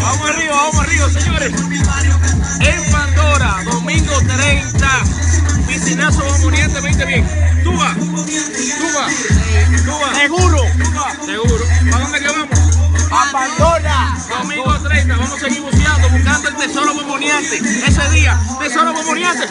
Vamos arriba, vamos arriba, señores. En Pandora, domingo 30. Piscinazo Bomoniente, 20 bien. Tú vas. Tú. Tú. Seguro. Seguro. ¿Para dónde que vamos? A Pandora. Domingo 30, vamos a seguir buceando, buscando el tesoro bomoniante. Ese día, tesoro bomoniante.